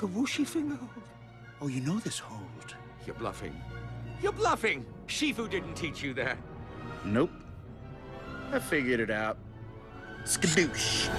The Wuxi finger hold. Oh, you know this hold. You're bluffing. You're bluffing! Shifu didn't teach you that. Nope. I figured it out. Skadoosh.